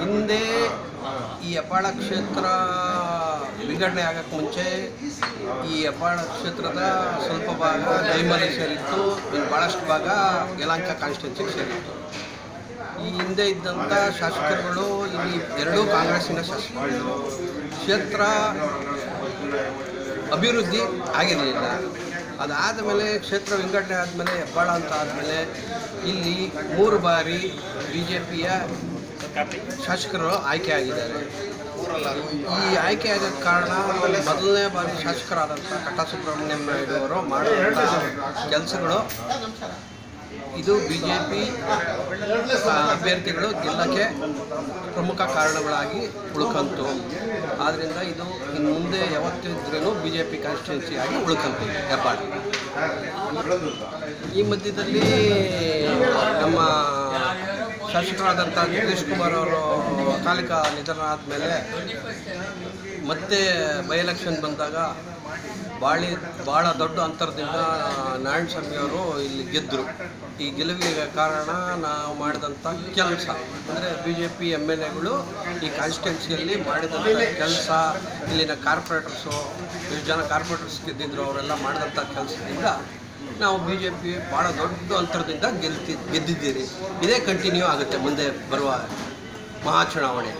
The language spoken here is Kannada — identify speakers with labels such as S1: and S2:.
S1: ಹಿಂದೆ ಈ ಹೆಬ್ಬಾಳ ಕ್ಷೇತ್ರ ವಿಂಗಡಣೆ ಆಗಕ್ಕೆ ಮುಂಚೆ ಈ ಹೆಬ್ಬಾಳ ಕ್ಷೇತ್ರದ ಸ್ವಲ್ಪ ಭಾಗ ಜೈಮಲಿ ಸೇರಿತ್ತು ಇನ್ನು ಭಾಳಷ್ಟು ಭಾಗ ಯಲಾಂಕ ಕಾನ್ಸ್ಟಿಟ್ಯೂನ್ಸಿಗೆ ಸೇರಿತ್ತು. ಈ ಹಿಂದೆ ಇದ್ದಂಥ ಶಾಸಕರುಗಳು, ಇಲ್ಲಿ ಎರಡೂ ಕಾಂಗ್ರೆಸ್ಸಿನ ಶಾಸಕರು ಕ್ಷೇತ್ರ ಅಭಿವೃದ್ಧಿ ಆಗಿರಲಿಲ್ಲ. ಅದಾದ ಮೇಲೆ ಕ್ಷೇತ್ರ ವಿಂಗಡಣೆ ಆದಮೇಲೆ ಹೆಬ್ಬಾಳ ಅಂತ ಆದಮೇಲೆ ಇಲ್ಲಿ ಮೂರು ಬಾರಿ ಬಿ ಜೆ ಪಿಯ ಶಾಸಕರು ಆಯ್ಕೆ ಆಗಿದ್ದಾರೆ. ಈ ಆಯ್ಕೆ ಆದ ಕಾರಣ ಮೊದಲನೇ ಬಾರಿ ಶಾಸಕರಾದಂಥ ಕಟ್ಟ ಸುಬ್ರಹ್ಮಣ್ಯಂ ನಾಯ್ಡು ಅವರು ಮಾಡುವಂಥ ಕೆಲಸಗಳು ಇದು ಬಿ ಜೆ ಪಿ ಅಭ್ಯರ್ಥಿಗಳು ಗೆಲ್ಲಕ್ಕೆ ಪ್ರಮುಖ ಕಾರಣಗಳಾಗಿ ಉಳ್ಕಂತು. ಆದ್ದರಿಂದ ಇದು ಇನ್ನು ಮುಂದೆ ಯಾವತ್ತಿದ್ರೂ ಬಿ ಜೆ ಪಿ ಕಾನ್ಸ್ಟಿಟ್ಯೂನ್ಸಿ ಆಗಿ ಉಳ್ಕಂತು ಹೆಬ್ಬಾಳ. ಈ ಮಧ್ಯದಲ್ಲಿ ನಮ್ಮ ಶಾಸಕರಾದಂಥ ನಿತೀಶ್ ಕುಮಾರ್ ಅವರು ಅಕಾಲಿಕ ನಿಧನ ಆದಮೇಲೆ ಮತ್ತೆ ಬೈ ಎಲೆಕ್ಷನ್ ಬಂದಾಗ ಬಾಳಿ ಭಾಳ ದೊಡ್ಡ ಅಂತರದಿಂದ ನಾರಾಯಣ ಸ್ವಾಮಿಯವರು ಇಲ್ಲಿ ಗೆದ್ದರು ಈ ಗೆಲುವಿಗೆ ಕಾರಣ ನಾವು ಮಾಡಿದಂಥ ಕೆಲಸ. ಅಂದರೆ B J P M L ಎಗಳು ಈ ಕಾನ್ಸ್ಟಿಟ್ಯೂನ್ಸಿಯಲ್ಲಿ ಮಾಡಿದಂಥ ಕೆಲಸ, ಇಲ್ಲಿನ ಕಾರ್ಪೊರೇಟರ್ಸು ಎಷ್ಟು ಜನ ಕಾರ್ಪೊರೇಟರ್ಸ್ ಗೆದ್ದಿದ್ರು, ಅವರೆಲ್ಲ ಮಾಡಿದಂಥ ಕೆಲಸದಿಂದ ನಾವು ಬಿ ಜೆ ಪಿ ಭಾಳ ದೊಡ್ಡ ಅಂತರದಿಂದ ಗೆಲ್ತಿ, ಗೆದ್ದಿದ್ದೀರಿ. ಇದೇ ಕಂಟಿನ್ಯೂ ಆಗುತ್ತೆ ಮುಂದೆ ಬರುವ ಮಹಾಚುನಾವಣೆ